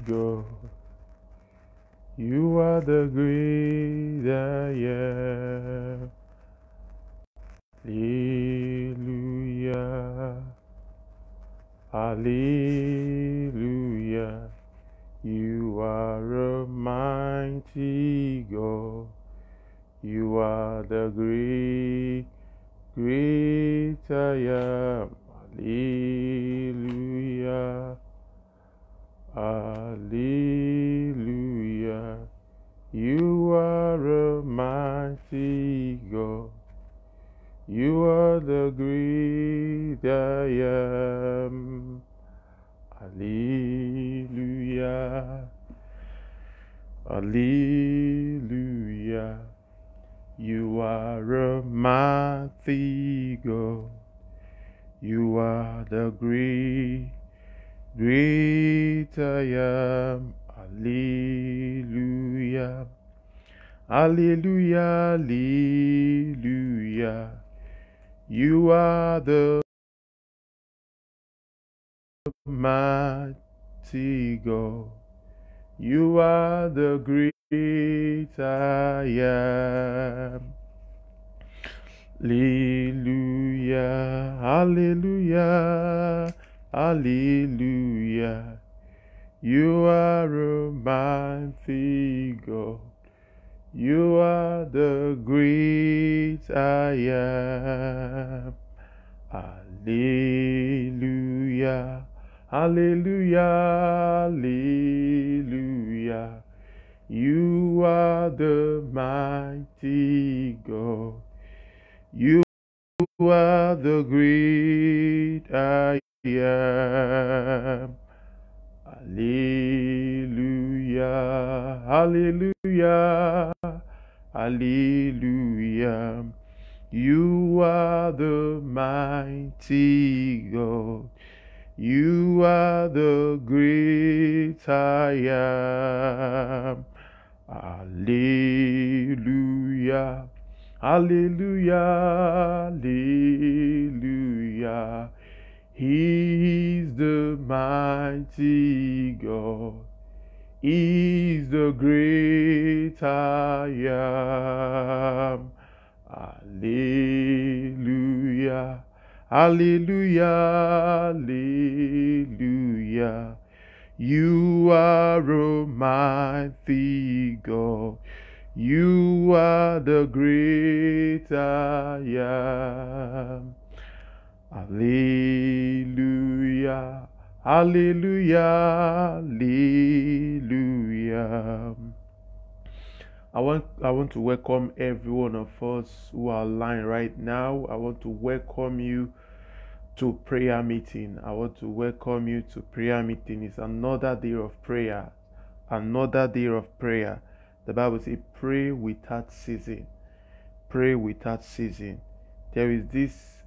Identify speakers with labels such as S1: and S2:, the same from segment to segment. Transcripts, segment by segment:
S1: God. You are the great I am. Hallelujah. Hallelujah. You are a mighty God. You are the great, great I am. Hallelujah. Hallelujah. You are a mighty God. You are the great I am. Hallelujah. Hallelujah. You are a mighty God. You are the great, great I am. Hallelujah. Hallelujah. Hallelujah. You are the mighty God. You are the great I am. Hallelujah, hallelujah, hallelujah. You are a mighty God. You are the great I am. Hallelujah, hallelujah, hallelujah. You are the mighty God. You are the great I am. Hallelujah, hallelujah, hallelujah. You are the mighty God. You are the great I am. Hallelujah. Hallelujah. Hallelujah. He's the mighty God. He's the great I am. Hallelujah. Hallelujah. Hallelujah. You are a mighty God. You are the great I am. Hallelujah. Hallelujah. Hallelujah. I want I want to welcome every one of us who are online right now. I want to welcome you to prayer meeting. I want to welcome you to prayer meeting. It's another day of prayer. Another day of prayer. The Bible says, pray without ceasing. Pray without ceasing. There is this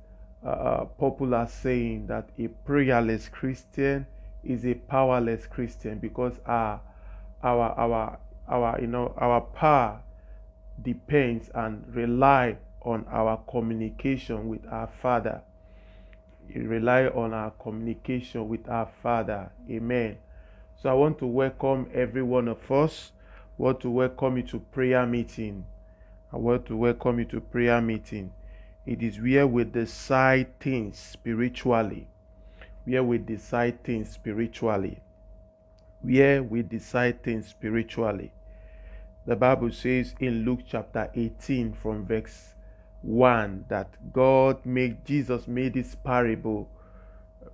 S1: uh, popular saying that a prayerless Christian is a powerless Christian because our our our our you know our power depends and rely on our communication with our Father. We rely on our communication with our Father. Amen. So I want to welcome every one of us. I want to welcome you to prayer meeting. I want to welcome you to prayer meeting. It is where we decide things spiritually. Where we decide things spiritually. Where we decide things spiritually. The Bible says in Luke chapter 18 from verse 1 that God made Jesus made this parable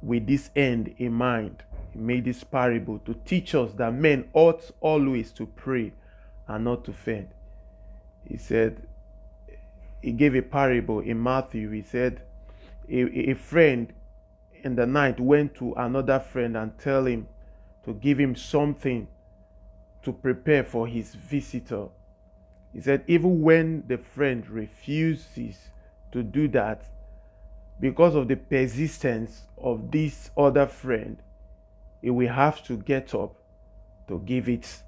S1: with this end in mind. He made this parable to teach us that men ought always to pray and not to faint. He said, He gave a parable in Matthew. He said, a, a friend in the night went to another friend and tell him to give him something to prepare for his visitor. He said, even when the friend refuses to do that, because of the persistence of this other friend, he will have to get up to give it.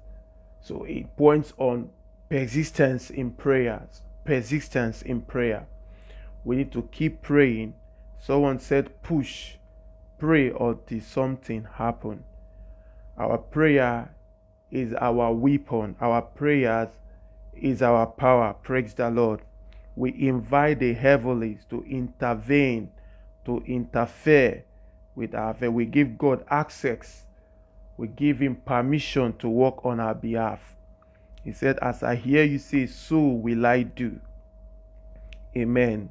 S1: So it points on persistence in prayers. Persistence in prayer. We need to keep praying. Someone said, push, pray or until something happen. Our prayer is our weapon. Our prayers is our power. Praise the Lord. We invite the heavens to intervene, to interfere with our faith. We give God access. We give Him permission to work on our behalf. He said, As I hear you say, so will I do. Amen.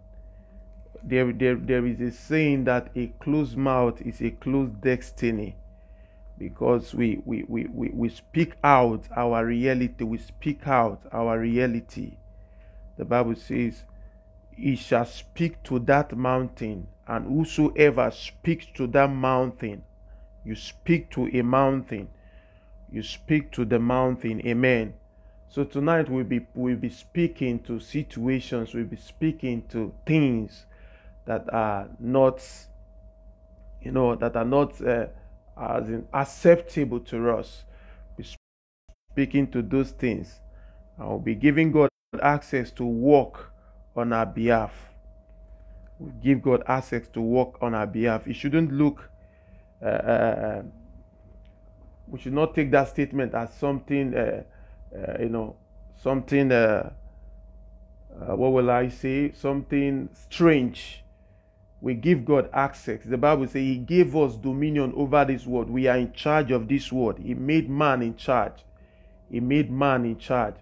S1: There, there, there is a saying that a closed mouth is a closed destiny because we, we, we, we, we speak out our reality, we speak out our reality. The Bible says, He shall speak to that mountain, and whosoever speaks to that mountain, you speak to a mountain, you speak to the mountain. Amen. So tonight we'll be we'll be speaking to situations, we'll be speaking to things that are not, you know, that are not uh, as in acceptable to us. We're speaking to those things. I will be giving God access to work on our behalf. We give God access to work on our behalf. It shouldn't look. Uh, uh, uh we should not take that statement as something, uh, uh, you know, something. Uh, what will I say? Something strange we give God access. The Bible says He gave us dominion over this world. We are in charge of this world. He made man in charge. He made man in charge.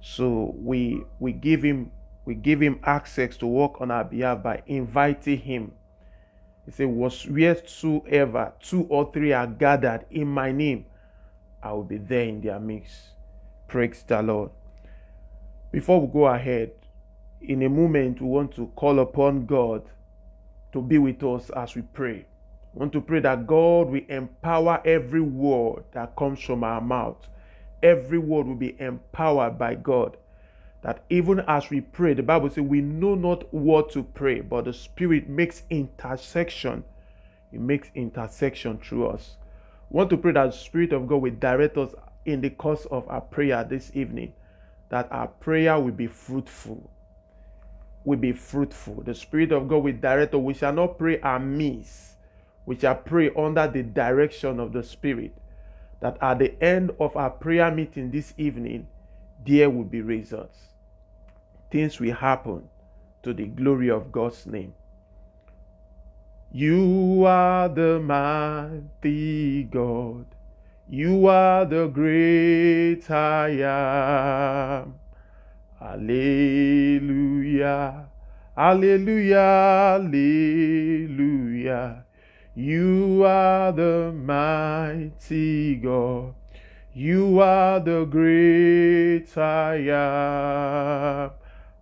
S1: So we we give him we give him access to work on our behalf by inviting him. He said, Wheresoever two or three are gathered in my name, I will be there in their midst. Praise the Lord. Before we go ahead, in a moment, we want to call upon God to be with us as we pray. We want to pray that God will empower every word that comes from our mouth. Every word will be empowered by God. That even as we pray, the Bible says we know not what to pray, but the Spirit makes intercession. It makes intercession through us. I want to pray that the Spirit of God will direct us in the course of our prayer this evening, that our prayer will be fruitful will be fruitful. The Spirit of God will direct us. We shall not pray amiss. We shall pray under the direction of the Spirit. That at the end of our prayer meeting this evening, there will be results. Things will happen to the glory of God's name. You are the mighty God. You are the great I am. Alleluia. Alleluia. Alleluia. You are the mighty God. You are the great I am.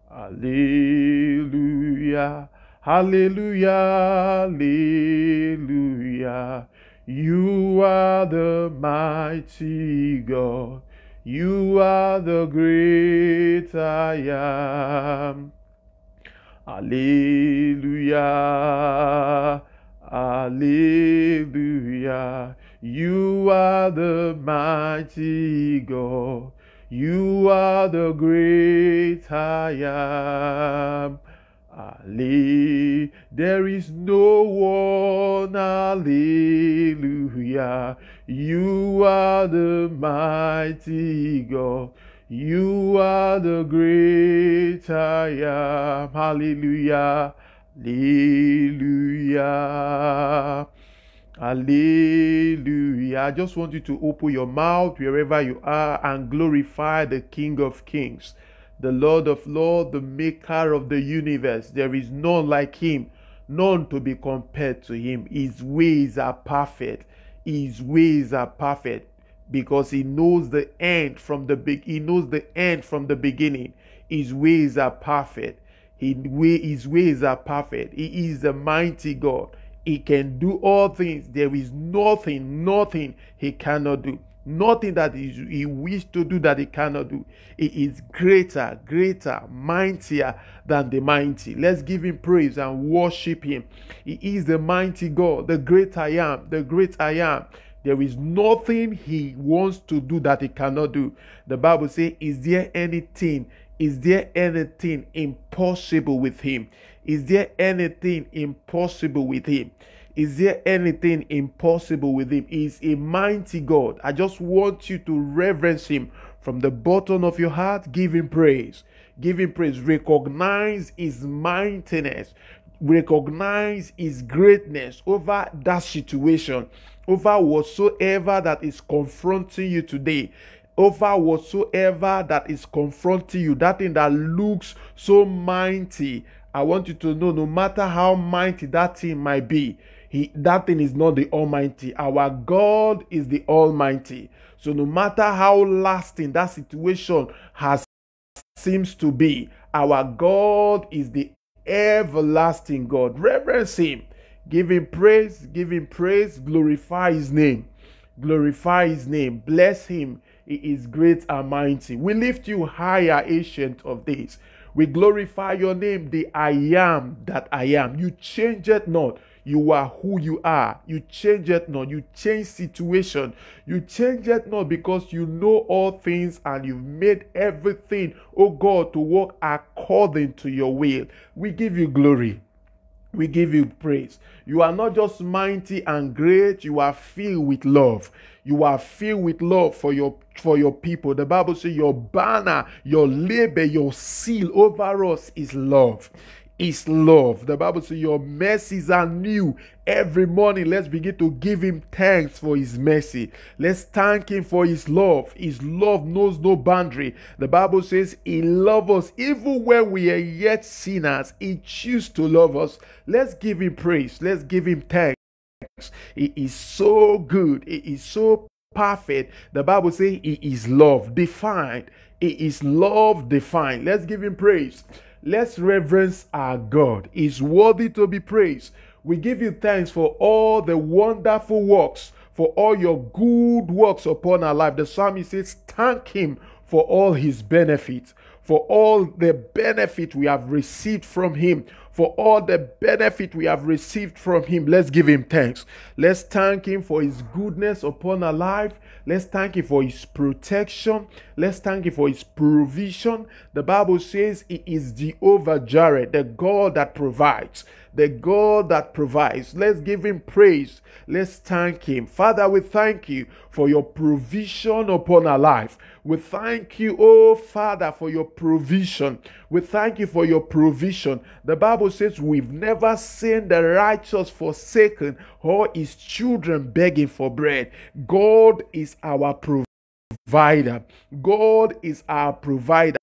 S1: Alleluia. Hallelujah, hallelujah. You are the mighty God. You are the great I am. Alleluia. Alleluia. You are the mighty God. You are the great I am. Ali, there is no one, hallelujah. You are the mighty God. You are the great I am, hallelujah. Hallelujah. Hallelujah. I just want you to open your mouth wherever you are and glorify the King of Kings the Lord of Lords, the maker of the universe. There is none like him, none to be compared to him. His ways are perfect. His ways are perfect because he knows the end from the he knows the end from the beginning. His ways are perfect. His ways are perfect. He is a mighty God. He can do all things. There is nothing, nothing he cannot do. Nothing that he he wished to do that he cannot do. He is greater, greater, mightier than the mighty. Let's give him praise and worship him. He is the mighty God, the great I am, the great I am. There is nothing he wants to do that he cannot do. The Bible says, Is there anything? Is there anything impossible with him? Is there anything impossible with him? Is there anything impossible with him? He is a mighty God. I just want you to reverence him from the bottom of your heart. Give him praise. Give him praise. Recognize his mightiness. Recognize his greatness over that situation, over whatsoever that is confronting you today over whatsoever that is confronting you, that thing that looks so mighty. I want you to know no matter how mighty that thing might be, he, that thing is not the Almighty. Our God is the Almighty. So no matter how lasting that situation has seems to be, our God is the everlasting God. Reverence Him, give Him praise, give Him praise, glorify His name, glorify His name, bless Him. He is great and mighty. We lift you higher, ancient of days. We glorify your name, the I am that I am. You change it not. You are who you are. You change it not. You change situation. You change it not because you know all things and you've made everything, oh God, to work according to your will. We give you glory. We give you praise. You are not just mighty and great, you are filled with love. You are filled with love for your for your people. The Bible says your banner, your labor, your seal over us is love is love. The Bible says your mercies are new every morning. Let's begin to give him thanks for his mercy. Let's thank him for his love. His love knows no boundary. The Bible says he loves us even when we are yet sinners. He chooses to love us. Let's give him praise. Let's give him thanks. He is so good. He is so perfect. The Bible says he is love defined. He is love defined. Let's give him praise. Let's reverence our God. He's worthy to be praised. We give you thanks for all the wonderful works, for all your good works upon our life. The psalmist says, Thank him for all his benefits, for all the benefit we have received from him, for all the benefit we have received from him. Let's give him thanks. Let's thank him for his goodness upon our life. Let's thank Him for His protection. Let's thank Him for His provision. The Bible says He is Jehovah Jireh, the God that provides. The God that provides. Let's give Him praise. Let's thank Him. Father, we thank you for your provision upon our life. We thank you, oh Father, for your provision. We thank you for your provision. The Bible says we've never seen the righteous forsaken or his children begging for bread. God is our provider. God is our provider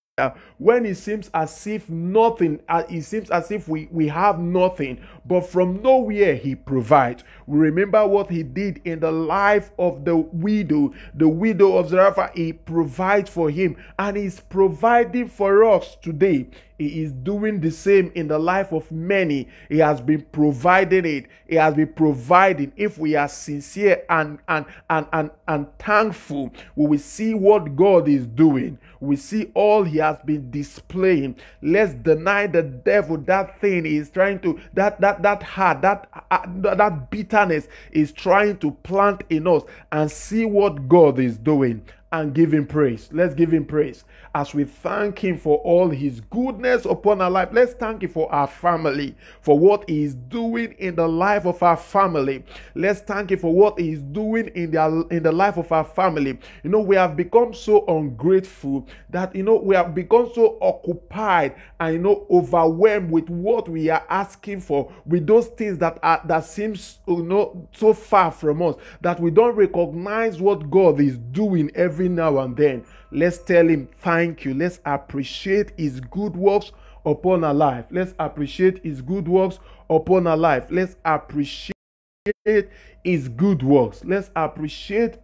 S1: when it seems as if nothing uh, it seems as if we we have nothing but from nowhere he provides. We remember what he did in the life of the widow the widow of zarephath. He provides for him and he's providing for us today he is doing the same in the life of many. He has been providing it. He has been providing. If we are sincere and and and and, and thankful, we will see what God is doing. We see all He has been displaying. Let's deny the devil that thing he is trying to that that that heart that uh, that bitterness is trying to plant in us and see what God is doing and give him praise. Let's give him praise as we thank him for all his goodness upon our life. Let's thank him for our family, for what he is doing in the life of our family. Let's thank him for what he is doing in the in the life of our family. You know, we have become so ungrateful that you know we have become so occupied and you know overwhelmed with what we are asking for, with those things that are that seems you know so far from us that we don't recognize what God is doing every every now and then. Let's tell him thank you. Let's appreciate his good works upon our life. Let's appreciate his good works upon our life. Let's appreciate his good works. Let's appreciate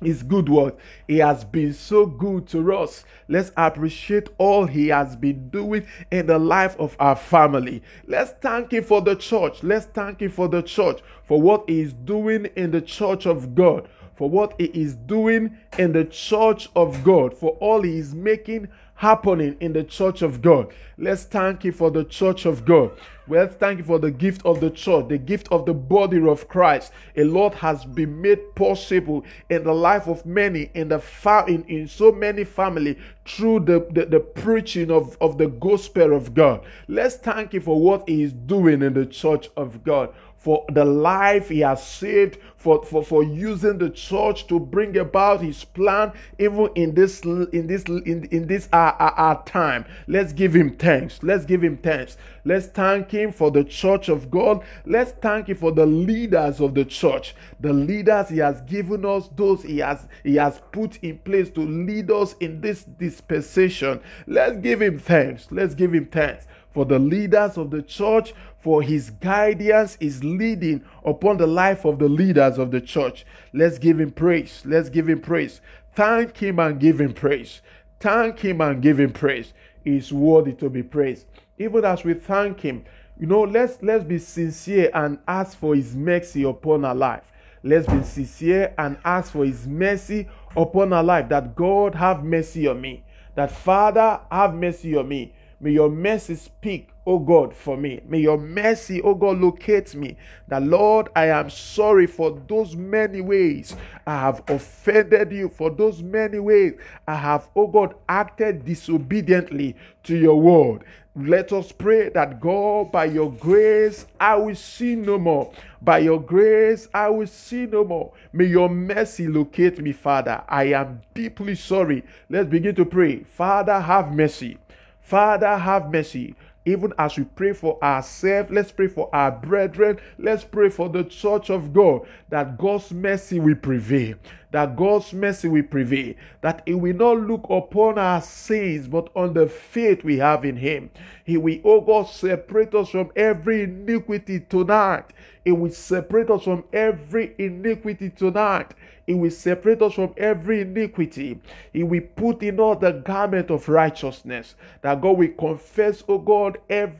S1: his good work. He has been so good to us. Let's appreciate all he has been doing in the life of our family. Let's thank him for the church. Let's thank him for the church for what he is doing in the church of God for what He is doing in the church of God, for all He is making happening in the church of God. Let's thank you for the church of God. Let's thank you for the gift of the church, the gift of the body of Christ. A lot has been made possible in the life of many, in the fa- in, in so many family through the, the, the preaching of, of the gospel of God. Let's thank you for what He is doing in the church of God for the life he has saved, for, for, for using the church to bring about his plan, even in this in this in, in this our, our, our time. Let's give him thanks. Let's give him thanks. Let's thank him for the church of God. Let's thank him for the leaders of the church. The leaders he has given us, those he has he has put in place to lead us in this dispensation. Let's give him thanks. Let's give him thanks for the leaders of the church, for his guidance is leading upon the life of the leaders of the church. Let's give him praise. Let's give him praise. Thank him and give him praise. Thank him and give him praise. He is worthy to be praised. Even as we thank him, you know, let's let's be sincere and ask for his mercy upon our life. Let's be sincere and ask for his mercy upon our life. That God have mercy on me. That Father have mercy on me. May your mercy speak, O God, for me. May your mercy, O God, locate me. That, Lord, I am sorry for those many ways I have offended you, for those many ways I have, O God, acted disobediently to your word. Let us pray that God, by your grace, I will sin no more. By your grace, I will sin no more. May your mercy locate me, Father. I am deeply sorry. Let's begin to pray. Father, have mercy. Father, have mercy. Even as we pray for ourselves, let's pray for our brethren, let's pray for the church of God that God's mercy will prevail. That God's mercy will prevail. That He will not look upon our sins, but on the faith we have in Him. He will, oh God, separate us from every iniquity tonight. It will separate us from every iniquity tonight. He will separate us from every iniquity. He will put in us the garment of righteousness. That God will confess, oh God, every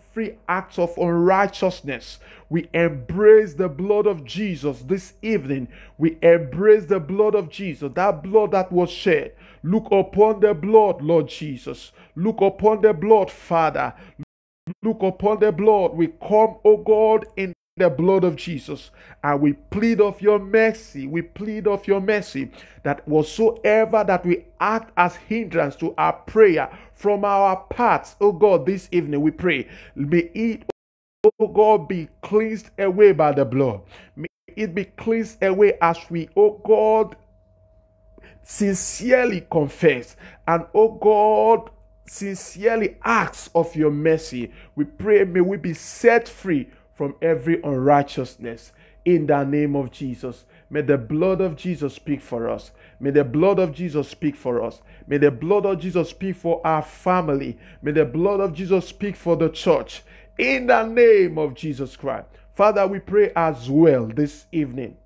S1: act of unrighteousness. We embrace the blood of Jesus this evening. We embrace the blood of Jesus, that blood that was shed. Look upon the blood, Lord Jesus. Look upon the blood, Father. Look upon the blood. We come, oh God, in the blood of Jesus. And we plead of your mercy we plead of your mercy that whatsoever that we act as hindrance to our prayer from our parts oh God this evening we pray. May it oh God be cleansed away by the blood. May it be cleansed away as we oh God sincerely confess and oh God sincerely ask of your mercy. We pray may we be set free from every unrighteousness in the name of Jesus. May the blood of Jesus speak for us. May the blood of Jesus speak for us. May the blood of Jesus speak for our family. May the blood of Jesus speak for the church. In the name of Jesus Christ. Father, we pray as well this evening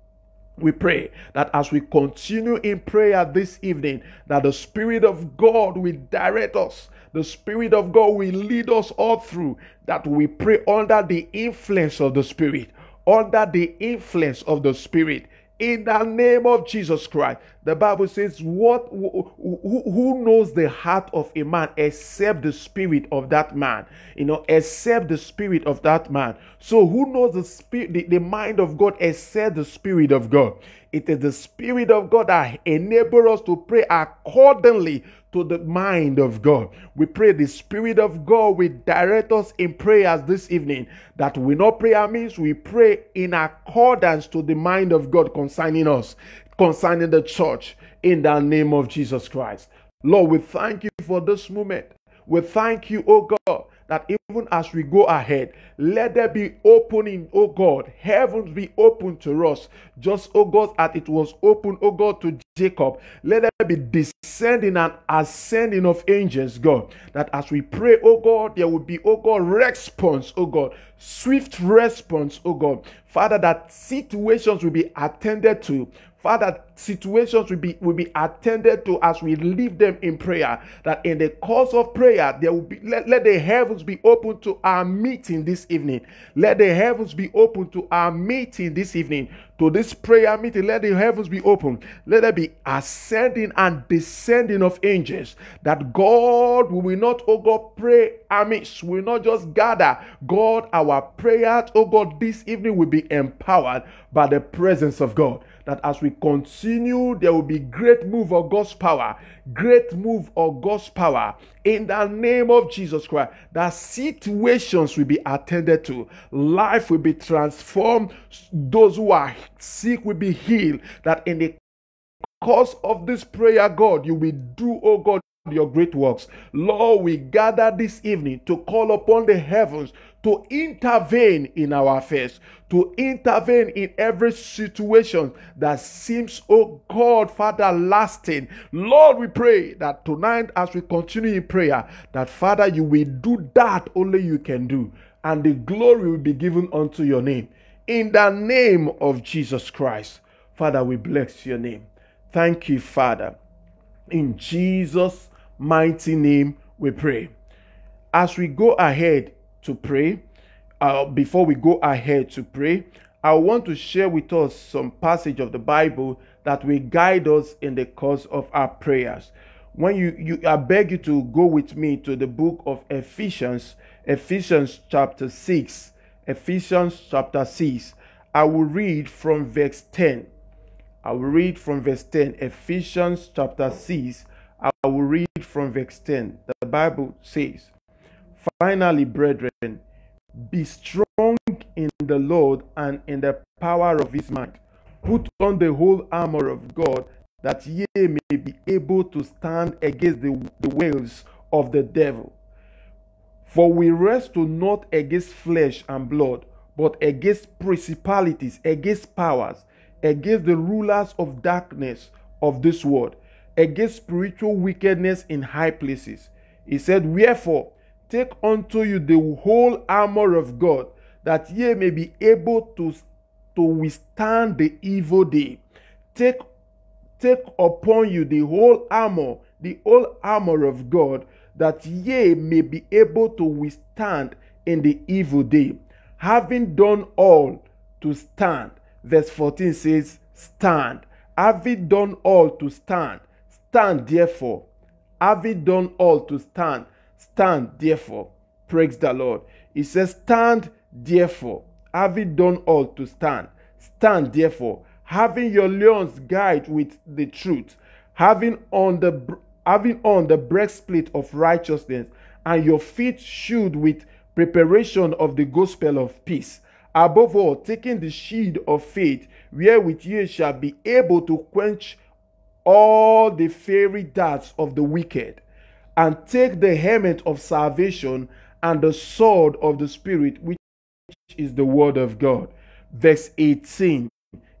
S1: we pray that as we continue in prayer this evening that the spirit of god will direct us the spirit of god will lead us all through that we pray under the influence of the spirit under the influence of the spirit in the name of Jesus Christ. The Bible says, "What who, who, knows the heart of a man except the spirit of that man? You know, except the spirit of that man. So who knows the spirit, the, the mind of God except the spirit of God? It is the spirit of God that enables us to pray accordingly to the mind of God. We pray the Spirit of God will direct us in prayers this evening. That we not prayer means we pray in accordance to the mind of God concerning us, concerning the church, in the name of Jesus Christ. Lord, we thank you for this moment. We thank you, oh God, that even as we go ahead, let there be opening, oh God, heavens be open to us, just, oh God, as it was open, oh God, to Jacob. Let there be descending and ascending of angels, God, that as we pray, oh God, there will be, oh God, response, oh God, swift response, oh God. Father, that situations will be attended to. Father, situations will be will be attended to as we leave them in prayer. That in the course of prayer, there will be let, let the heavens be open to our meeting this evening. Let the heavens be open to our meeting this evening. To this prayer meeting, let the heavens be open. Let there be ascending and descending of angels. That God will not, oh God, pray amiss. We will not just gather. God, our prayers, oh God, this evening will be empowered by the presence of God that as we continue, there will be great move of God's power, great move of God's power in the name of Jesus Christ. That situations will be attended to, life will be transformed, those who are sick will be healed. That in the course of this prayer, God, you will do, oh God, your great works. Lord, we gather this evening to call upon the heavens to intervene in our affairs, to intervene in every situation that seems, oh God, Father, lasting. Lord, we pray that tonight, as we continue in prayer, that Father, you will do that only you can do, and the glory will be given unto your name. In the name of Jesus Christ, Father, we bless your name. Thank you, Father. In Jesus' mighty name, we pray. As we go ahead to pray, uh, before we go ahead to pray, I want to share with us some passage of the Bible that will guide us in the course of our prayers. When you, you I beg you to go with me to the book of Ephesians, Ephesians chapter 6. Ephesians chapter 6. I will read from verse 10. I will read from verse 10. Ephesians chapter 6. I will read from verse 10. The Bible says, Finally, brethren, be strong in the Lord and in the power of his might. Put on the whole armor of God, that ye may be able to stand against the, the wiles of the devil. For we wrestle not against flesh and blood, but against principalities, against powers, against the rulers of darkness of this world, against spiritual wickedness in high places. He said, Wherefore, Take unto you the whole armor of God, that ye may be able to, to withstand the evil day. Take, take upon you the whole armor, the whole armor of God, that ye may be able to withstand in the evil day. Having done all to stand. Verse 14 says, Stand. Having done all to stand. Stand therefore. Having done all to stand Stand therefore. Praise the Lord. He says, Stand therefore, having done all to stand. Stand therefore, having your loins girt with the truth, having on the having on the breastplate of righteousness, and your feet shod with preparation of the gospel of peace. Above all, taking the shield of faith, wherewith ye shall be able to quench all the fiery darts of the wicked and take the helmet of salvation and the sword of the Spirit, which is the word of God. Verse 18,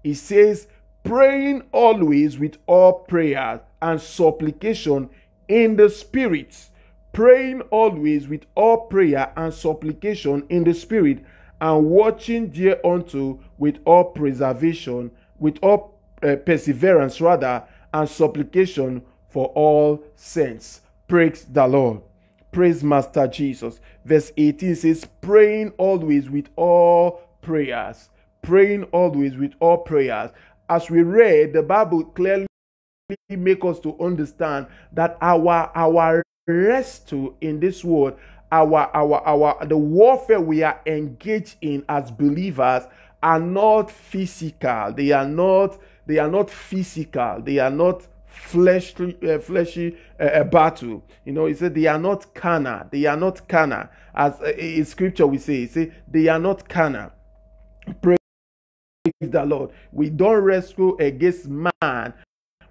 S1: it says, praying always with all prayer and supplication in the Spirit. Praying always with all prayer and supplication in the Spirit, and watching thereunto with all preservation, with all uh, perseverance, rather, and supplication for all saints. Praise the Lord. Praise Master Jesus. Verse 18 says, praying always with all prayers. Praying always with all prayers. As we read, the Bible clearly make us to understand that our our rescue in this world, our our our the warfare we are engaged in as believers are not physical. They are not they are not physical. They are not fleshly, uh, fleshy uh, battle. You know, he said they are not carnal. They are not carnal. As uh, in scripture we say, he say they are not carnal. Praise the Lord. We don't wrestle against man.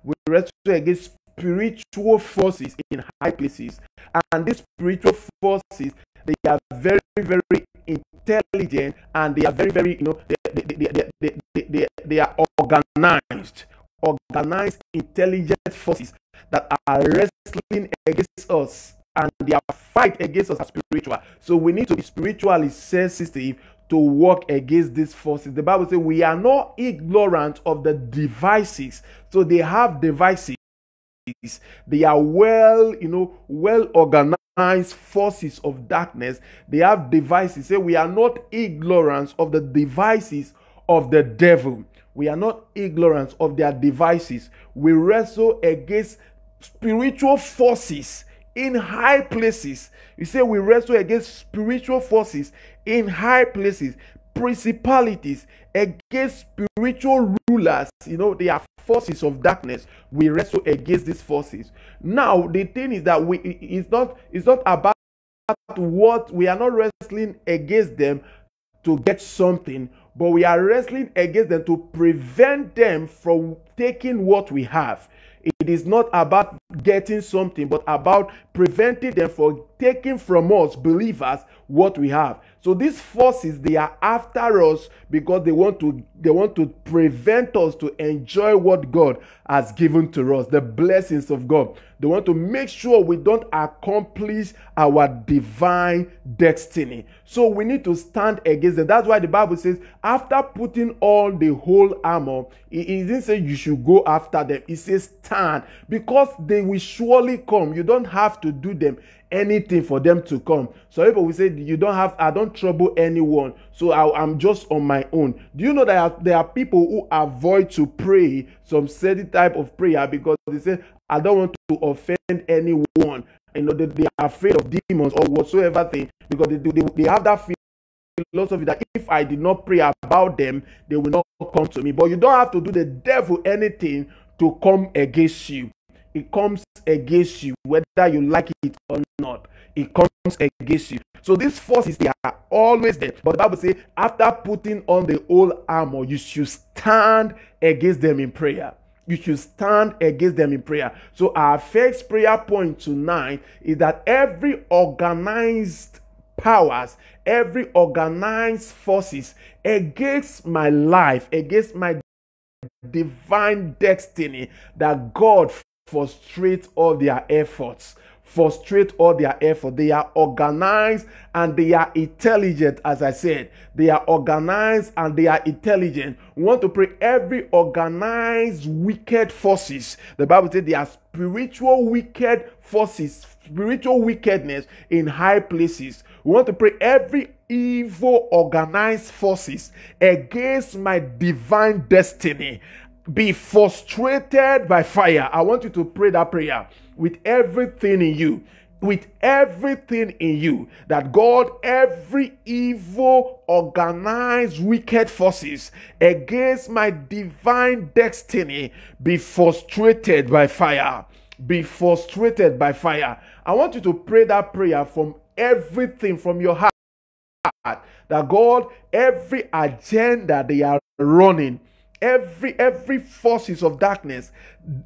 S1: We wrestle against spiritual forces in high places. And these spiritual forces, they are very, very intelligent and they are very, very, you know, they, they, they, they, they, they, they are organized organized intelligent forces that are wrestling against us and their fight against us are spiritual. So we need to be spiritually sensitive to work against these forces. The Bible says we are not ignorant of the devices. So they have devices. They are well, you know, well organized forces of darkness. They have devices. Say we are not ignorant of the devices of the devil. We are not ignorant of their devices. We wrestle against spiritual forces in high places. You say we wrestle against spiritual forces in high places, principalities, against spiritual rulers, you know, they are forces of darkness. We wrestle against these forces. Now, the thing is that we it's not it's not about what we are not wrestling against them to get something, but we are wrestling against them to prevent them from taking what we have. It is not about getting something, but about preventing them from taking from us, believers, what we have. So these forces, they are after us because they want to they want to prevent us to enjoy what God has given to us, the blessings of God. They want to make sure we don't accomplish our divine destiny. So we need to stand against them. That's why the Bible says, after putting on the whole armor, it, didn't say you should go after them. It says stand because they will surely come. You don't have to do them anything for them to come. So people will say, You don't have, I don't trouble anyone. So I, am just on my own. Do you know that there are people who avoid to pray some certain type of prayer because they say, I don't want to offend anyone. You know, they, they are afraid of demons or whatsoever thing because they, they, they have that philosophy that if I did not pray about them, they will not come to me. But you don't have to do the devil anything to come against you it comes against you, whether you like it or not. It comes against you. So these forces they are always there. But the Bible says, after putting on the whole armor, you should stand against them in prayer. You should stand against them in prayer. So our first prayer point tonight is that every organized powers, every organized forces against my life, against my divine destiny that God frustrate all their efforts frustrate all their effort. They are organized and they are intelligent as i said. They are organized and they are intelligent. We want to pray every organized wicked forces. The bible says they are spiritual wicked forces spiritual wickedness in high places. We want to pray every evil organized forces against my divine destiny be frustrated by fire. I want you to pray that prayer with everything in you. With everything in you, that God, every evil, organized, wicked forces against my divine destiny be frustrated by fire. Be frustrated by fire. I want you to pray that prayer from everything from your heart. That God, every agenda they are running, every every forces of darkness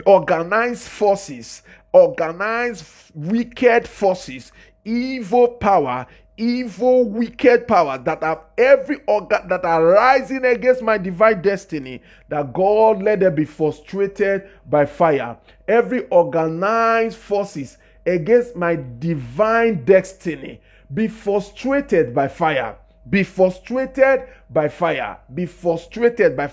S1: organized forces organized wicked forces evil power evil wicked power that have every organ that are rising against my divine destiny that god let them be frustrated by fire. Every organized forces against my divine destiny be frustrated by fire. Be frustrated by fire. Be frustrated by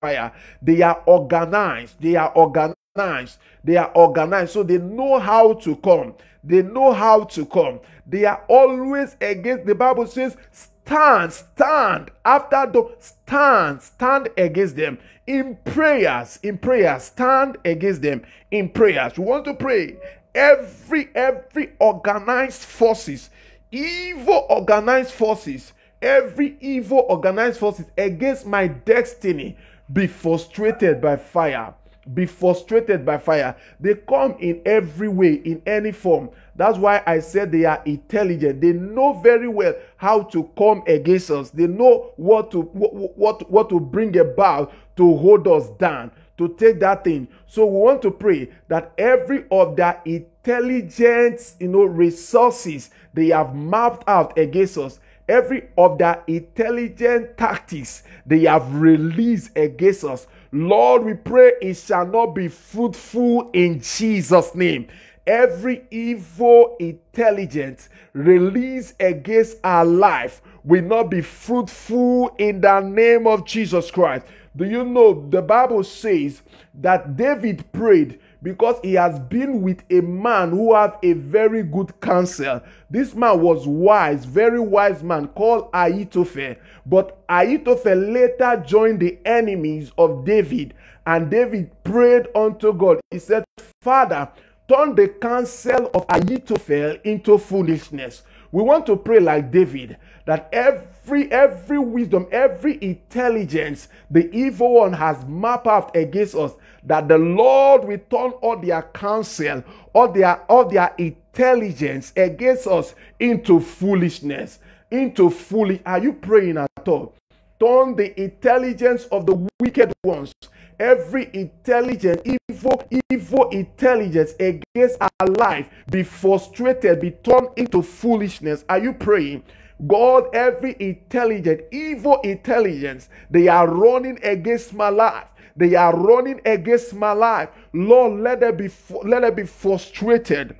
S1: fire. They are organized. They are organized. They are organized. So they know how to come. They know how to come. They are always against. The Bible says, stand, stand. After the stand, stand against them. In prayers, in prayers, stand against them. In prayers. We want to pray. Every, every organized forces, evil organized forces, every evil organized forces against my destiny be frustrated by fire. Be frustrated by fire. They come in every way, in any form. That's why I said they are intelligent. They know very well how to come against us. They know what to what, what, what to bring about to hold us down, to take that thing. So we want to pray that every of their intelligent, you know, resources they have mapped out against us every of their intelligent tactics they have released against us. Lord, we pray it shall not be fruitful in Jesus' name. Every evil intelligence released against our life will not be fruitful in the name of Jesus Christ. Do you know the Bible says that David prayed because he has been with a man who have a very good counsel. This man was wise, very wise man called Ahithophel. But Ahithophel later joined the enemies of David, and David prayed unto God. He said, Father, turn the counsel of Ahithophel into foolishness. We want to pray like David that every every wisdom, every intelligence the evil one has mapped out against us, that the Lord will turn all their counsel, all their all their intelligence against us into foolishness, into foolish. Are you praying at all? Turn the intelligence of the wicked ones every intelligent, evil, evil intelligence against our life be frustrated, be turned into foolishness. Are you praying? God, every intelligent, evil intelligence, they are running against my life. They are running against my life. Lord, let them be let them be frustrated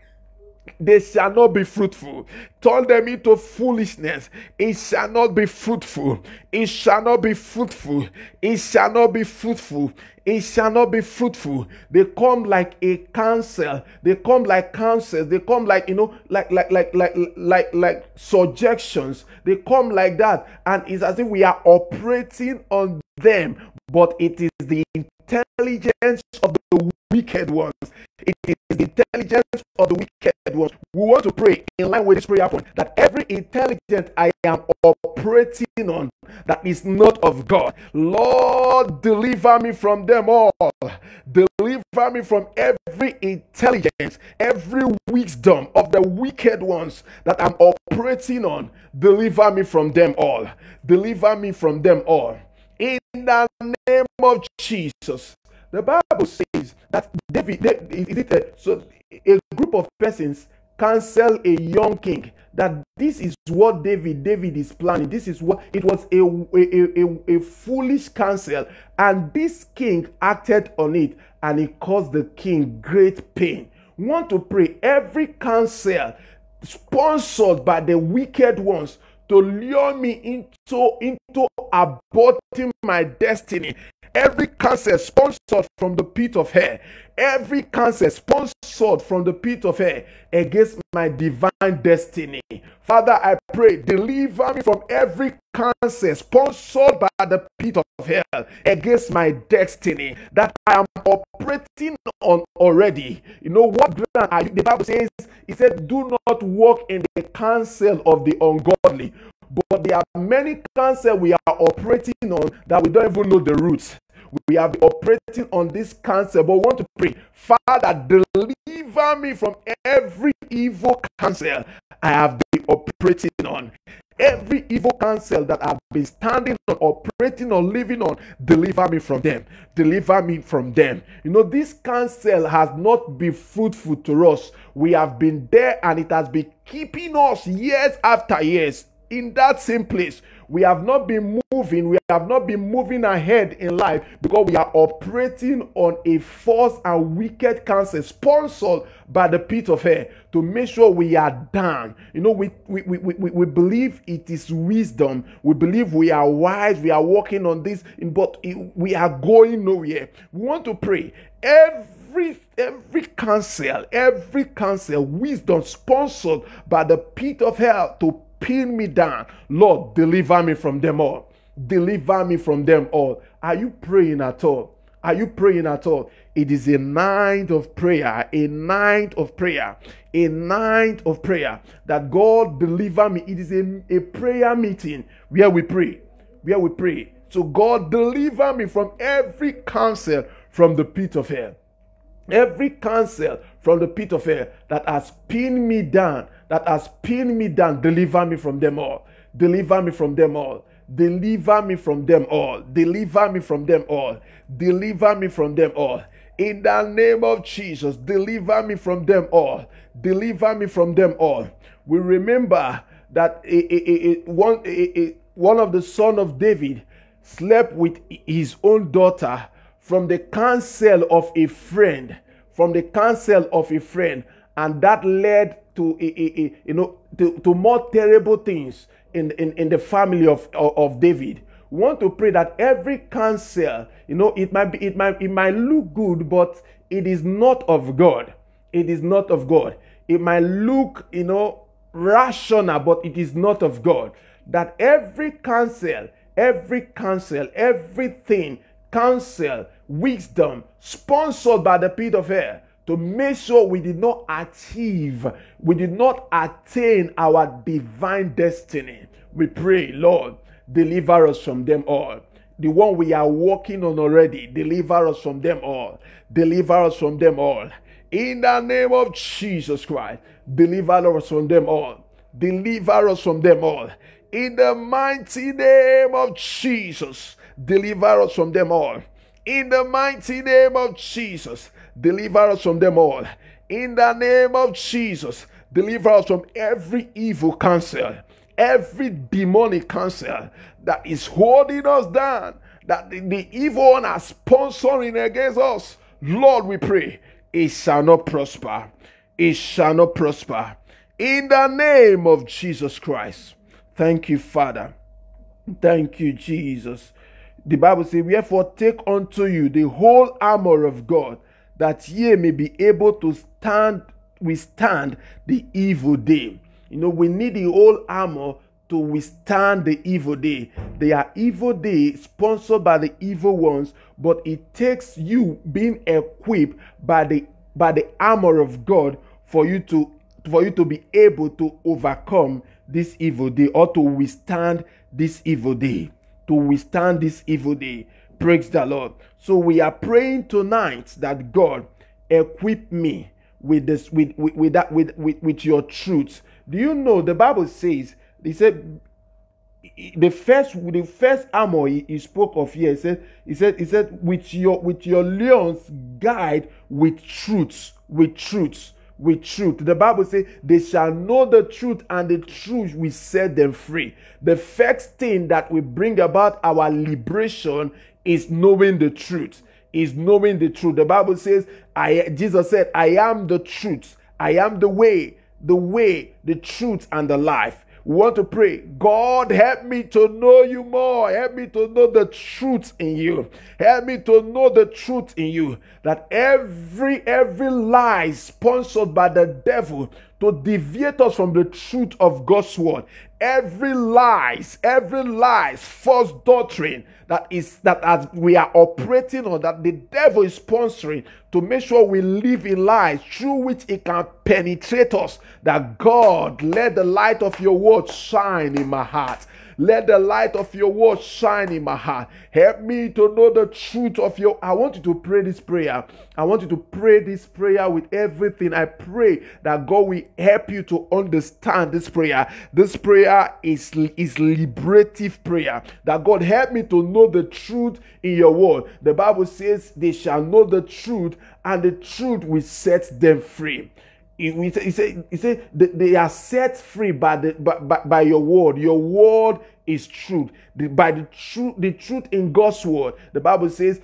S1: they shall not be fruitful. Turn them into foolishness. It shall not be fruitful. It shall not be fruitful. It shall not be fruitful. It shall not be fruitful. They come like a counsel. They come like counsels. They come like you know, like like like like like like suggestions. They come like that, and it's as if we are operating on them, but it is the intelligence of wicked ones. It is the intelligence of the wicked ones. We want to pray in line with this prayer point that every intelligence I am operating on that is not of God, Lord, deliver me from them all. Deliver me from every intelligence, every wisdom of the wicked ones that I'm operating on. Deliver me from them all. Deliver me from them all. In the name of Jesus. The Bible says that David, David so a group of persons cancel a young king. That this is what David David is planning. This is what it was a, a, a, a foolish counsel, and this king acted on it, and it caused the king great pain. Want to pray every counsel sponsored by the wicked ones to lure me into into aborting my destiny Every cancer sponsored from the pit of hell, every cancer sponsored from the pit of hell against my divine destiny. Father, I pray, deliver me from every cancer sponsored by the pit of hell against my destiny that I am operating on already. You know what? The Bible says, it said, do not walk in the counsel of the ungodly. But there are many cancer we are operating on that we don't even know the roots. We are operating on this cancer, but we want to pray, Father, deliver me from every evil cancer I have been operating on. Every evil counsel that I've been standing on, operating on, living on, deliver me from them. Deliver me from them. You know, this counsel has not been fruitful to us. We have been there and it has been keeping us years after years in that same place. We have not been moving, we have not been moving ahead in life because we are operating on a false and wicked counsel sponsored by the pit of hell to make sure we are down. You know, we, we, we, we, we believe it is wisdom, we believe we are wise, we are working on this, but we are going nowhere. We want to pray every every counsel, every counsel, wisdom sponsored by the pit of hell to pin me down. Lord, deliver me from them all. Deliver me from them all. Are you praying at all? Are you praying at all? It is a night of prayer, a night of prayer, a night of prayer that God deliver me. It is a, a prayer meeting where we pray, where we pray. So God deliver me from every counsel from the pit of hell. Every counsel from the pit of hell that has pinned me down, that has pinned me down, deliver me from them all. Deliver me from them all. Deliver me from them all. Deliver me from them all. Deliver me from them all. In the name of Jesus, deliver me from them all. Deliver me from them all. We remember that one, one of the son of David slept with his own daughter from the counsel of a friend, from the counsel of a friend, and that led to you know to, to more terrible things in, in, in the family of, of, of David. We want to pray that every counsel, you know, it might be it might it might look good, but it is not of God. It is not of God. It might look, you know, rational, but it is not of God. That every counsel, every counsel, everything, counsel, wisdom, sponsored by the pit of hell, to make sure we did not achieve, we did not attain our divine destiny. We pray, Lord, deliver us from them all. The one we are working on already, deliver us from them all. Deliver us from them all. In the name of Jesus Christ, deliver us from them all. Deliver us from them all. In the mighty name of Jesus, deliver us from them all. In the mighty name of Jesus, deliver us from them all. In the name of Jesus, deliver us from every evil counsel, every demonic counsel that is holding us down, that the, the evil one are sponsoring against us. Lord, we pray, it shall not prosper. It shall not prosper. In the name of Jesus Christ. Thank you, Father. Thank you, Jesus. The Bible says, Wherefore take unto you the whole armor of God, that ye may be able to stand, withstand the evil day. You know, we need the whole armor to withstand the evil day. They are evil day sponsored by the evil ones, but it takes you being equipped by the by the armor of God for you to for you to be able to overcome this evil day or to withstand this evil day. To withstand this evil day. Praise the Lord. So we are praying tonight that God equip me with this with, with, with that with, with, with your truth. Do you know the Bible says he said the first the first armor he, he, spoke of here he said he said he said with your with your lions guide with truths with truths with truth. The bible says they shall know the truth and the truth will set them free. The first thing that will bring about our liberation is knowing the truth is knowing the truth. The bible says i jesus said i am the truth. I am the way the way the truth and the life we want to pray, God, help me to know you more. Help me to know the truth in you. Help me to know the truth in you. That every every lie sponsored by the devil to deviate us from the truth of God's word. Every lies, every lies, false doctrine that is that as we are operating on that the devil is sponsoring to make sure we live in light through which it can penetrate us. That God let the light of your word shine in my heart. Let the light of your word shine in my heart. Help me to know the truth of your. I want you to pray this prayer. I want you to pray this prayer with everything. I pray that God will help you to understand this prayer. This prayer is, is liberative prayer. That God help me to know the truth in your word. The Bible says they shall know the truth, and the truth will set them free he, he said, he said they are set free by, the, by, by, by your word. Your word is truth. The, by the truth, the truth in God's word, the Bible says,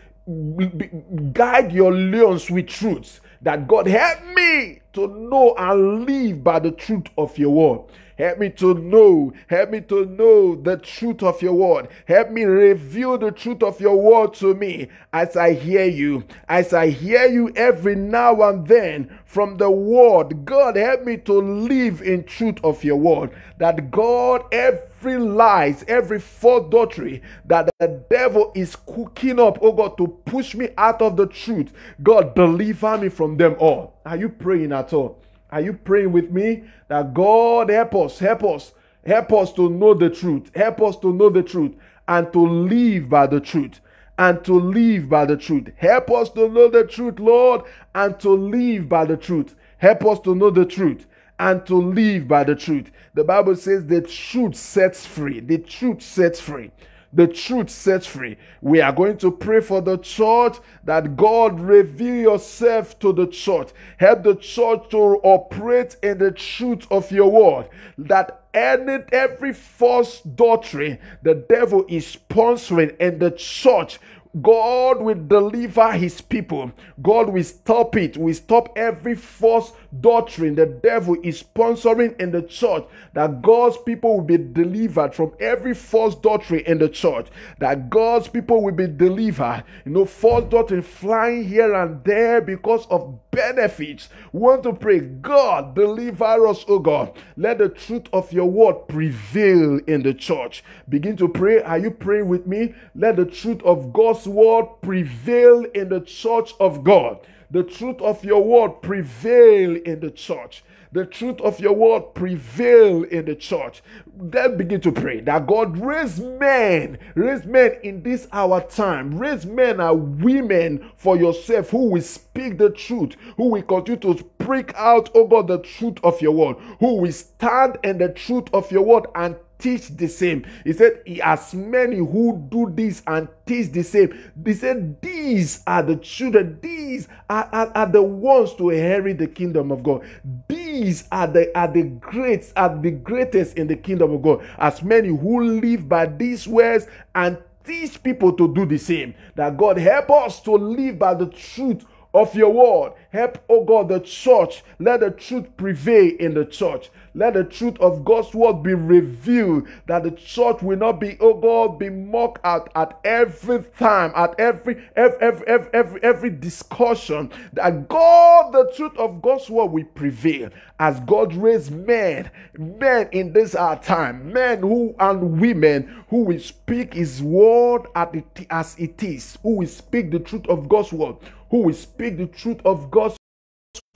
S1: guide your lions with truths. That God help me to know and live by the truth of your word. Help me to know. Help me to know the truth of your word. Help me reveal the truth of your word to me as I hear you. As I hear you every now and then from the word. God, help me to live in truth of your word. That God, every lies, every false doctrine that the devil is cooking up, oh God, to push me out of the truth. God, deliver me from them all. Are you praying at all? Are you praying with me that God help us, help us, help us to know the truth, help us to know the truth and to live by the truth and to live by the truth. Help us to know the truth, Lord, and to live by the truth. Help us to know the truth and to live by the truth. The Bible says the truth sets free. The truth sets free the truth sets free. We are going to pray for the church that God reveal yourself to the church. Help the church to operate in the truth of your word. That any every false doctrine the devil is sponsoring in the church God will deliver his people. God will stop it. We stop every false doctrine the devil is sponsoring in the church. That God's people will be delivered from every false doctrine in the church. That God's people will be delivered. You know, false doctrine flying here and there because of benefits. We want to pray, God, deliver us, oh God. Let the truth of your word prevail in the church. Begin to pray. Are you praying with me? Let the truth of God's word prevail in the church of God. The truth of your word prevail in the church the truth of your word prevail in the church. Then begin to pray that God raise men, raise men in this our time, raise men and women for yourself who will speak the truth, who will continue to speak out, over the truth of your word, who will stand in the truth of your word and teach the same. He said, As many who do this and teach the same, he said, These are the children, these are, are, are the ones to inherit the kingdom of God. These are the are the greats, are the greatest in the kingdom of God. As many who live by these words and teach people to do the same. That God help us to live by the truth of your word. Help, oh God, the church. Let the truth prevail in the church. Let the truth of God's word be revealed that the church will not be, oh God, be mocked at at every time, at every every every every, every, every discussion. That God, the truth of God's word will prevail as God raised men, men in this our time, men who and women who will speak his word as it is, who will speak the truth of God's word, who will speak the truth of God's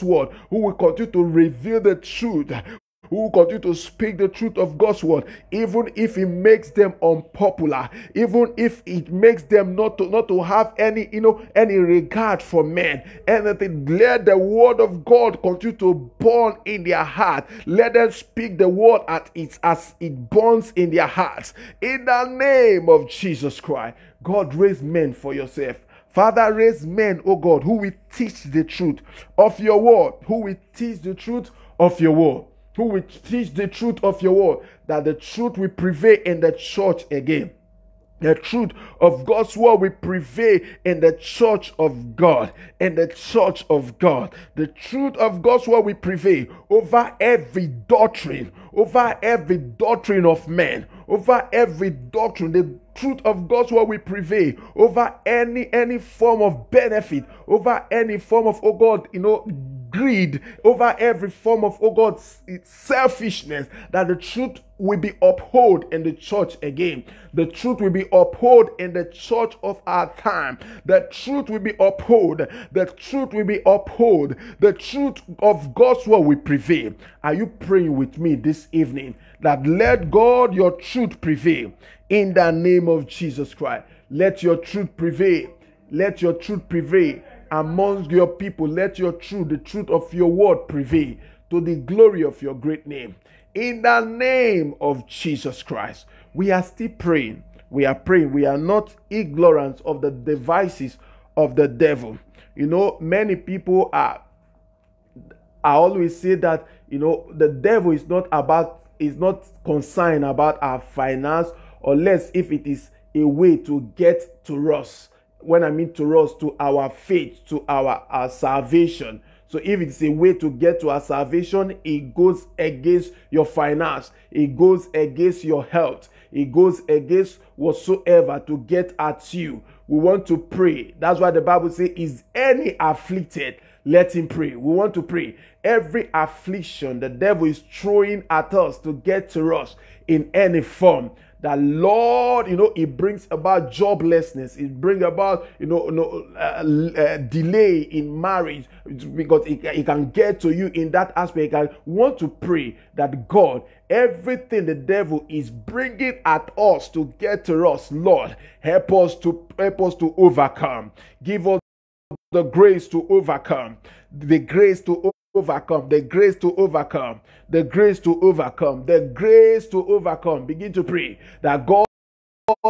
S1: word, who will continue to reveal the truth, who continue to speak the truth of God's word, even if it makes them unpopular, even if it makes them not to not to have any you know any regard for men, anything. Let the word of God continue to burn in their heart. Let them speak the word at its as it burns in their hearts. In the name of Jesus Christ, God raise men for yourself. Father, raise men, oh God, who will teach the truth of your word, who will teach the truth of your word who will teach the truth of your word, that the truth will prevail in the church again. The truth of God's word will prevail in the church of God. In the church of God. The truth of God's word will prevail over every doctrine, over every doctrine of men, over every doctrine. The truth of God's word will prevail over any any form of benefit, over any form of oh God, you know, greed, over every form of oh God, selfishness. That the truth will be upheld in the church again. The truth will be upheld in the church of our time. The truth will be upheld. The truth will be upheld. The truth of God's word will prevail. Are you praying with me this evening that let God your truth prevail in the name of Jesus Christ? Let your truth prevail. Let your truth prevail amongst your people. Let your truth, the truth of your word prevail to the glory of your great name. In the name of Jesus Christ, we are still praying. We are praying. We are not ignorant of the devices of the devil. You know, many people are. I always say that you know the devil is not about is not concerned about our finance or less if it is a way to get to us. When I mean to us, to our faith, to our, our salvation. So if it's a way to get to our salvation, it goes against your finance, it goes against your health, it goes against whatsoever to get at you. We want to pray. That's why the Bible says, Is any afflicted? Let him pray. We want to pray. Every affliction the devil is throwing at us to get to us in any form that Lord, you know, it brings about joblessness. It brings about, you know, you know uh, uh, delay in marriage because it, it can get to you in that aspect. I want to pray that God, everything the devil is bringing at us to get to us, Lord, help us to help us to overcome. Give us the grace to overcome, the grace to overcome, the grace to overcome, the grace to overcome, the grace to overcome. Begin to pray that God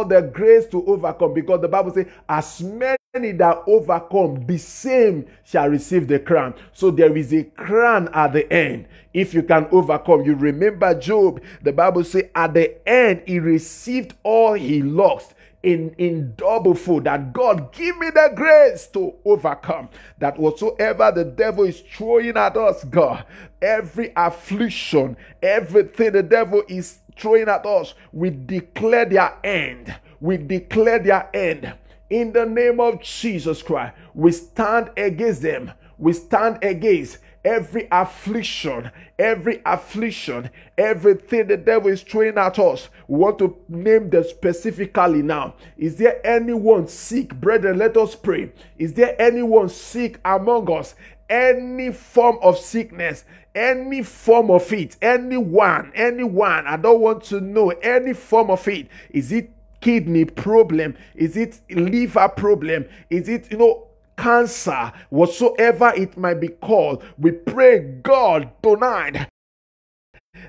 S1: the grace to overcome. Because the bible says as many that overcome the same shall receive the crown. So there is a crown at the end. If you can overcome you remember job. The bible says at the end he received all he lost in, in double fold that God give me the grace to overcome that whatsoever the devil is throwing at us, God, every affliction, everything the devil is throwing at us, we declare their end. We declare their end. In the name of Jesus Christ, we stand against them. We stand against every affliction, every affliction, everything the devil is throwing at us. We want to name them specifically now. Is there anyone sick? Brethren, let us pray. Is there anyone sick among us? Any form of sickness, any form of it, anyone, anyone, I don't want to know any form of it. Is it kidney problem? Is it liver problem? Is it, you know, cancer, whatsoever it might be called, we pray God tonight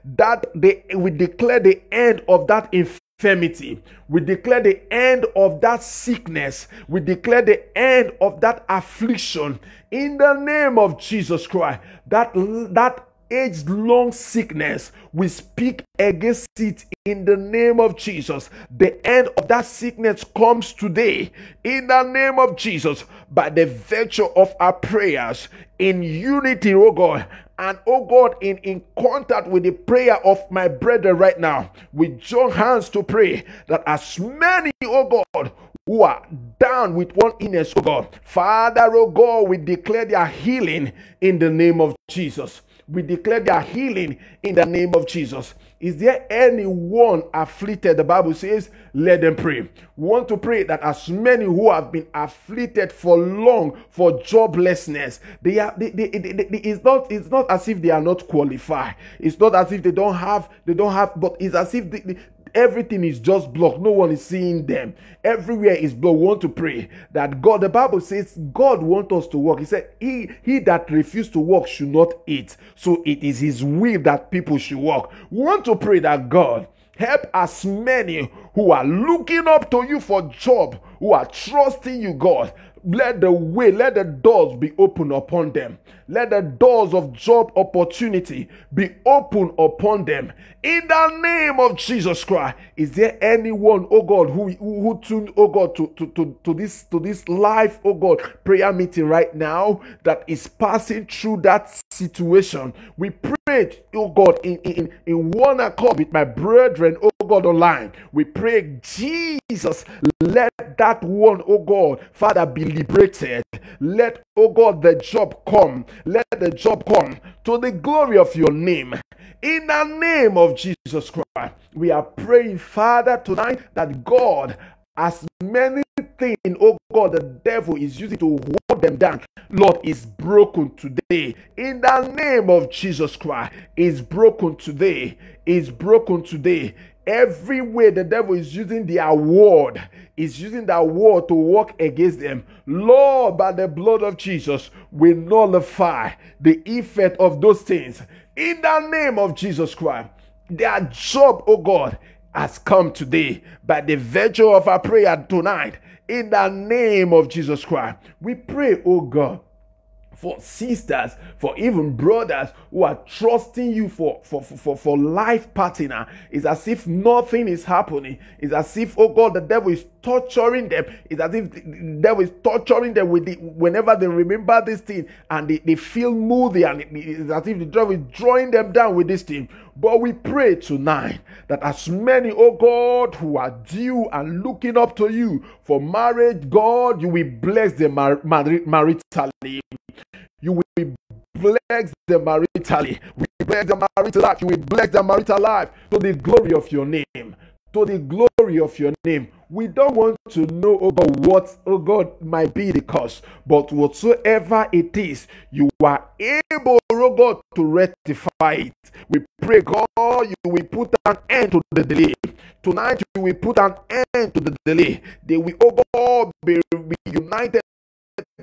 S1: that they, we declare the end of that infirmity. We declare the end of that sickness. We declare the end of that affliction in the name of Jesus Christ. That that age long sickness, we speak against it in the name of Jesus. The end of that sickness comes today in the name of Jesus by the virtue of our prayers in unity, oh God. And oh God, in, in contact with the prayer of my brother right now, we join hands to pray that as many, oh God, who are down with one illness, oh God, Father, oh God, we declare their healing in the name of Jesus we declare their healing in the name of Jesus. Is there anyone afflicted? The Bible says, let them pray. We want to pray that as many who have been afflicted for long for joblessness, they are they, they, they, it's not it's not as if they are not qualified. It's not as if they don't have they don't have, but it's as if Everything is just blocked. No one is seeing them. Everywhere is blocked. We want to pray that God, the Bible says God wants us to work. He said, He, he that refused to work should not eat. So it is His will that people should work. We want to pray that God help as many who are looking up to you for job, who are trusting you, God. Let the way, let the doors be open upon them. Let the doors of job opportunity be open upon them. In the name of Jesus Christ, is there anyone, oh God, who who, tuned, oh God, to, to, to, to this to this live, oh God, prayer meeting right now that is passing through that situation? We pray, oh God, in, in, in one accord with my brethren, oh God, online. We pray, Jesus, let that one, oh God, Father, be liberated. Let, oh God, the job come. Let the job come to the glory of your name. In the name of Jesus Christ, we are praying, Father, tonight that God, as many things, oh God, the devil is using to them down, Lord, is broken today. In the name of Jesus Christ, is broken today. Is broken today. Every way the devil is using their word is using that word to work against them. Lord by the blood of jesus we nullify the effect of those things. In the name of jesus christ their job oh god has come today. By the virtue of our prayer tonight in the name of jesus christ we pray oh god for sisters, for even brothers who are trusting you for, for, for, for life partner. It's as if nothing is happening. It's as if, oh God, the devil is torturing them. It's as if the devil is torturing them with the, whenever they remember this thing and they, they feel moody and it's as if the devil is drawing them down with this thing. But we pray tonight that as many, oh God, who are due and looking up to you for marriage, God, you will bless them mar- mar- maritally. You will bless them maritally. We bless the marital life. You will bless the marital life to the glory of your name. To the glory of your name. We don't want to know, God, what, oh God, might be the cause, but whatsoever it is, you are able, oh God, to rectify it. We pray, God, you will put an end to the delay. Tonight, you will put an end to the delay. They will, oh God, be united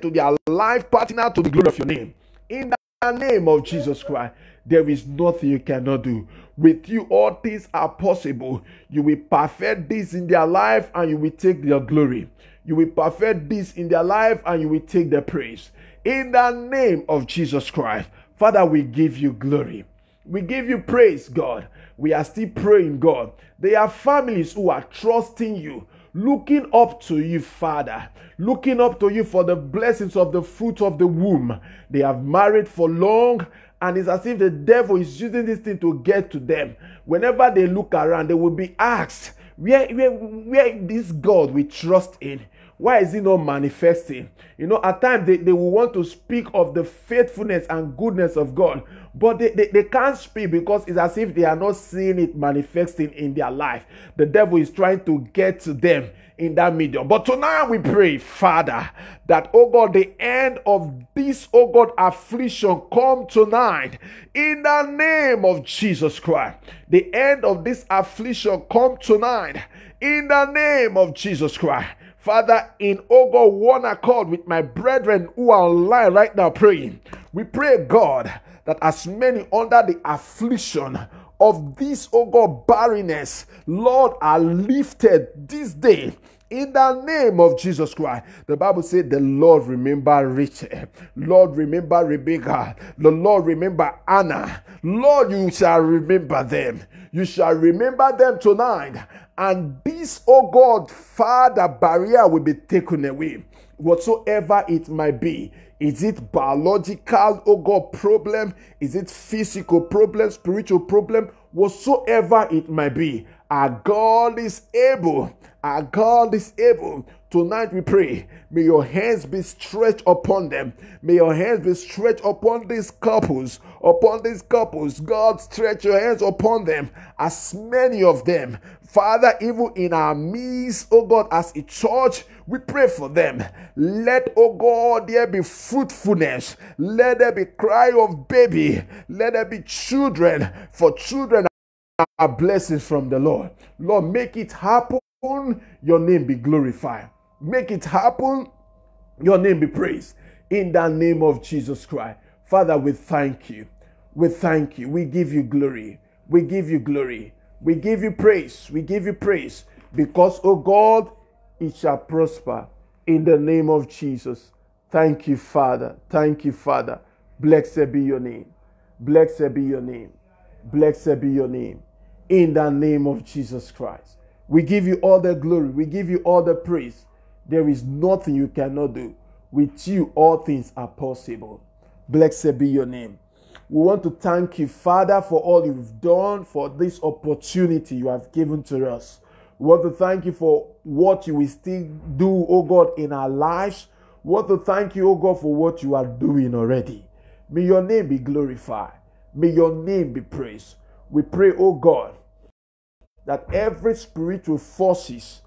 S1: to their life partner to the glory of your name. In the name of Jesus Christ, there is nothing you cannot do. With you, all things are possible. You will perfect this in their life and you will take their glory. You will perfect this in their life and you will take the praise. In the name of Jesus Christ, Father, we give you glory. We give you praise, God. We are still praying, God. There are families who are trusting you looking up to you, Father, looking up to you for the blessings of the fruit of the womb. They have married for long, and it's as if the devil is using this thing to get to them. Whenever they look around, they will be asked, where, where, where this God we trust in, Why is it not manifesting? You know, at times they, they will want to speak of the faithfulness and goodness of God, but they, they, they can't speak because it's as if they are not seeing it manifesting in their life. The devil is trying to get to them in that medium. But tonight we pray, Father, that, oh God, the end of this, oh God, affliction come tonight in the name of Jesus Christ. The end of this affliction come tonight in the name of Jesus Christ. Father, in oh God, one accord with my brethren who are online right now praying, we pray, God, that as many under the affliction of this, oh God, barrenness, Lord, are lifted this day in the name of Jesus Christ. The Bible said, The Lord remember Rachel. Lord remember Rebecca. The Lord remember Anna. Lord, you shall remember them. You shall remember them tonight. And this, oh God, Father, barrier will be taken away. Whatsoever it might be. Is it biological, oh God, problem? Is it physical problem, spiritual problem? Whatsoever it might be, our God is able. Our God is able. Tonight we pray. May your hands be stretched upon them. May your hands be stretched upon these couples. Upon these couples. God, stretch your hands upon them. As many of them. Father, even in our midst, oh God, as a church, we pray for them. Let, oh God, there be fruitfulness. Let there be cry of baby. Let there be children. For children are blessings from the Lord. Lord, make it happen. Your name be glorified. Make it happen. Your name be praised. In the name of Jesus Christ. Father, we thank you. We thank you. We give you glory. We give you glory. We give you praise. We give you praise. Because, oh God, it shall prosper in the name of Jesus. Thank you, Father. Thank you, Father. Blessed be your name. Blessed be your name. Blessed be your name. In the name of Jesus Christ. We give you all the glory. We give you all the praise. There is nothing you cannot do. With you, all things are possible. Blessed be your name. We want to thank you, Father, for all you've done, for this opportunity you have given to us. We want to thank you for what you will still do, oh God, in our lives. We want to thank you, oh God, for what you are doing already. May your name be glorified. May your name be praised. We pray, oh God, that every spiritual forces,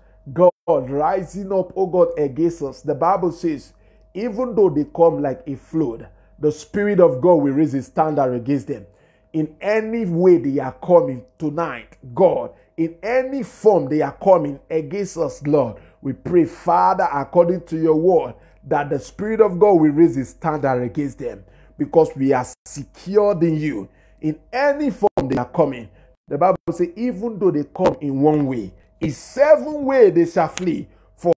S1: God, rising up, oh God, against us, the Bible says, even though they come like a flood, the Spirit of God will raise his standard against them. In any way they are coming tonight, God, in any form they are coming against us, Lord. We pray, Father, according to your word, that the Spirit of God will raise his standard against them because we are secured in you. In any form they are coming, the Bible says, even though they come in one way, in seven way they shall flee. For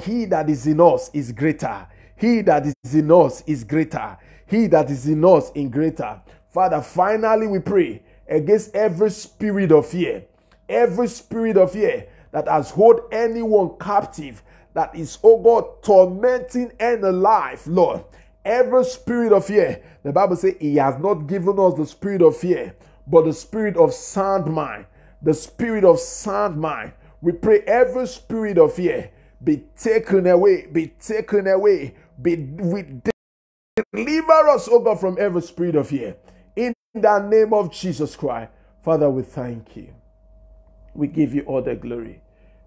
S1: he that is in us is greater. He that is in us is greater. He that is in us is greater. Father, finally we pray against every spirit of fear every spirit of fear that has hold anyone captive, that is, oh God, tormenting any life, Lord. Every spirit of fear, the Bible says He has not given us the spirit of fear, but the spirit of sound mind. The spirit of sound mind. We pray every spirit of fear be taken away, be taken away, be deliver us, oh God, from every spirit of fear. In the name of Jesus Christ. Father, we thank you we give you all the glory.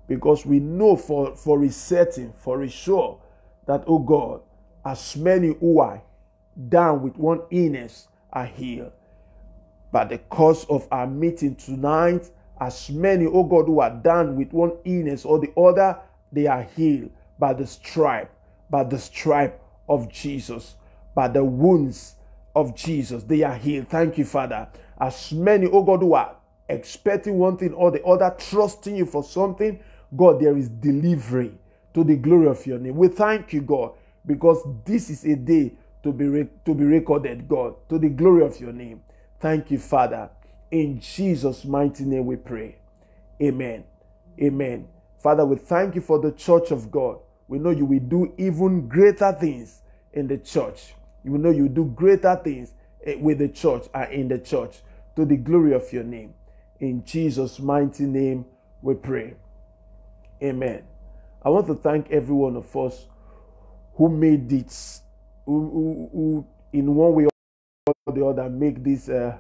S1: Because we know for, for certain, for sure, that, oh God, as many who are down with one illness are healed. But the cause of our meeting tonight, as many, O God, who are done with one illness or the other, they are healed by the stripe, by the stripe of Jesus, by the wounds of Jesus. They are healed. Thank you, Father. As many, O God, who are expecting one thing or the other, trusting you for something, God, there is delivery to the glory of your name. We thank you, God, because this is a day to be, re- to be recorded, God, to the glory of your name. Thank you, Father. In Jesus' mighty name we pray. Amen. Amen. Father, we thank you for the church of God. We know you will do even greater things in the church. You know you do greater things eh, with the church and in the church to the glory of your name. In Jesus' mighty name, we pray. Amen. I want to thank every one of us who made it, who, who, who in one way or the other make this uh,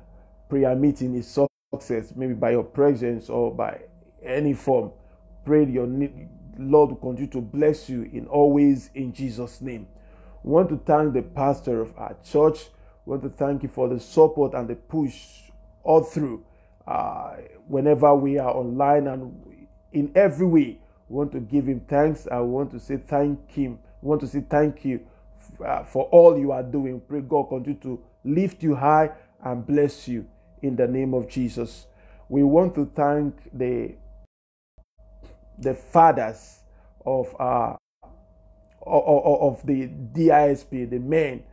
S1: prayer meeting a success, maybe by your presence or by any form. Pray your Lord will continue to bless you in all ways in Jesus' name. We want to thank the pastor of our church. We want to thank you for the support and the push all through. Uh, whenever we are online and in every way, we want to give him thanks. I want to say thank him. We want to say thank you uh, for all you are doing. Pray God continue to lift you high and bless you in the name of Jesus. We want to thank the the fathers of uh, of the DSIP, the men,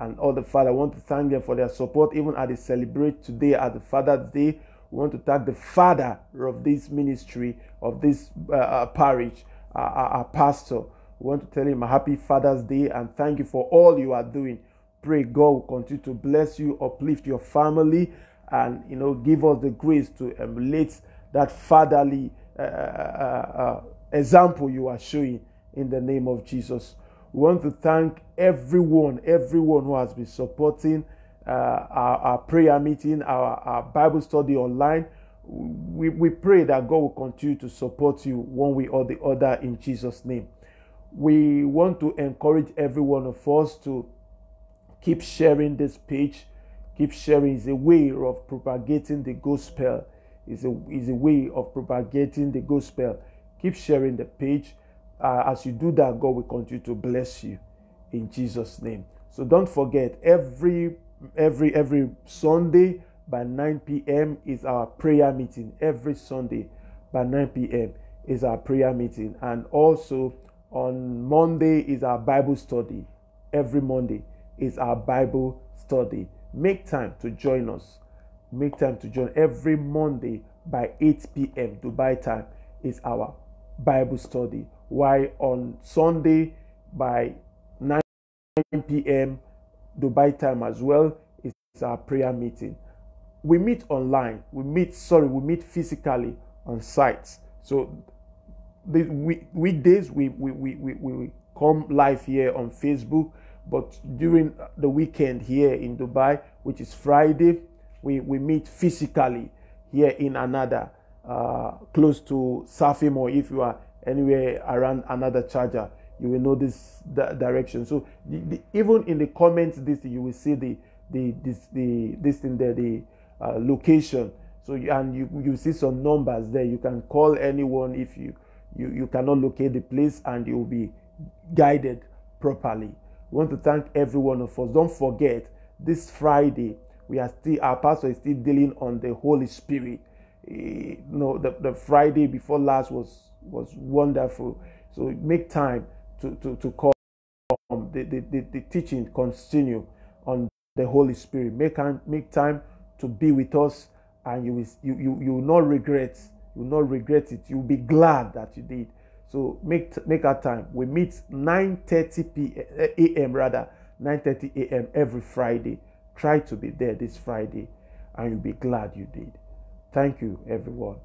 S1: and all the father. I want to thank them for their support, even as they celebrate today at the Father's Day. We want to thank the father of this ministry, of this uh, uh parish, uh, our, our pastor. We want to tell him a happy Father's Day and thank you for all you are doing. Pray God will continue to bless you, uplift your family, and you know give us the grace to emulate that fatherly uh, uh, uh, example you are showing in the name of Jesus. We want to thank everyone, everyone who has been supporting uh, our, our, prayer meeting, our, our, Bible study online. We, we pray that God will continue to support you one way or the other in Jesus' name. We want to encourage every one of us to keep sharing this page, keep sharing. is a way of propagating the gospel. Is a, is a way of propagating the gospel. Keep sharing the page uh, as you do that, God will continue to bless you in Jesus' name. So don't forget, every every every Sunday by 9 p.m. is our prayer meeting. Every Sunday by 9 p.m. is our prayer meeting, and also on Monday is our Bible study. Every Monday is our Bible study. Make time to join us. Make time to join every Monday by 8 p.m. Dubai time is our Bible study Why on Sunday by 9 p.m. Dubai time as well is our prayer meeting. We meet online. We meet, sorry, we meet physically on sites. So the weekdays we, we, we, we, we come live here on Facebook, but during the weekend here in Dubai, which is Friday, we, we meet physically here in another uh, close to Safim or if you are anywhere around another Sharjah you will know this direction. So the, the, even in the comments this you will see the the this the this thing there the uh, location. So you, and you you see some numbers there. You can call anyone if you you you cannot locate the place and you will be guided properly we want to thank every one of us don't forget this friday we are still our pastor is still dealing on the holy spirit you know the, the friday before last was was wonderful. So make time to, to, to come. The, the, the, the teaching continue on the Holy Spirit. Make make time to be with us and you will, you, you, you will not regret. You will not regret it. You will be glad that you did. So make make our time. We meet 9:30 p.m. a.m. rather 9:30 a.m. every Friday. Try to be there this Friday, and you'll be glad you did. Thank you, everyone.